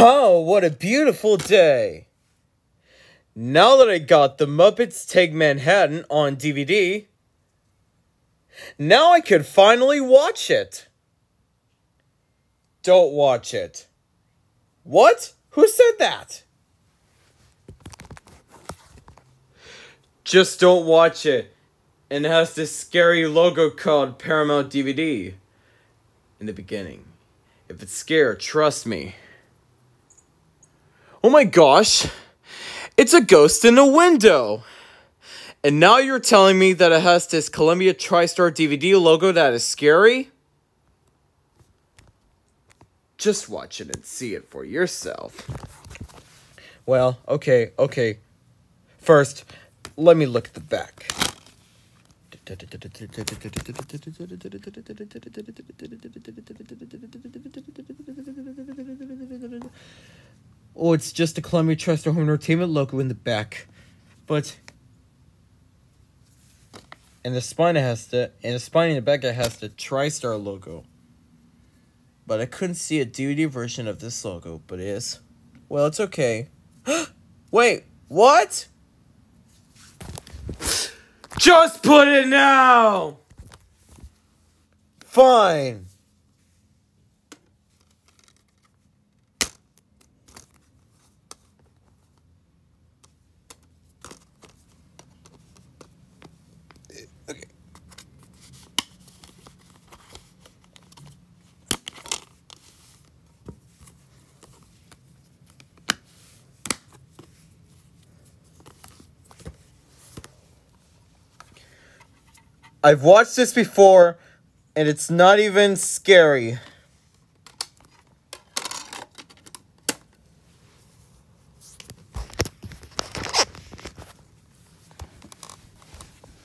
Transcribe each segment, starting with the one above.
Oh, what a beautiful day! Now that I got The Muppets Take Manhattan on DVD, now I could finally watch it. Don't watch it. What? Who said that? Just don't watch it. And it has this scary logo called Paramount DVD in the beginning. If it's scared, trust me. Oh my gosh, it's a ghost in a window. And now you're telling me that it has this Columbia TriStar DVD logo that is scary? Just watch it and see it for yourself. Well, okay, okay. First, let me look at the back. Oh, it's just a Columbia TriStar Home Entertainment logo in the back. But and the spine has the and the spine in the back it has the TriStar logo. But I couldn't see a DVD version of this logo, but it is. Well, it's okay. Wait, what? Just put it now! Fine. I've watched this before, and it's not even scary.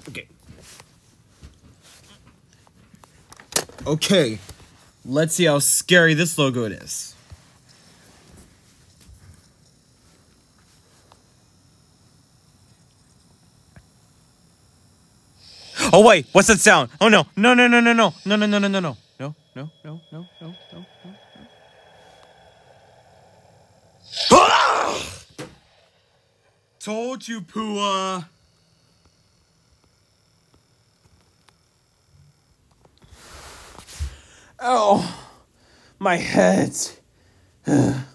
Okay. Okay, let's see how scary this logo is. Oh wait, what's that sound? Oh no, no, no, no, no, no, no, no, no, no, no, no, no, no, no, no, no, no, no. Ah! Told you, Pua. Oh, my head.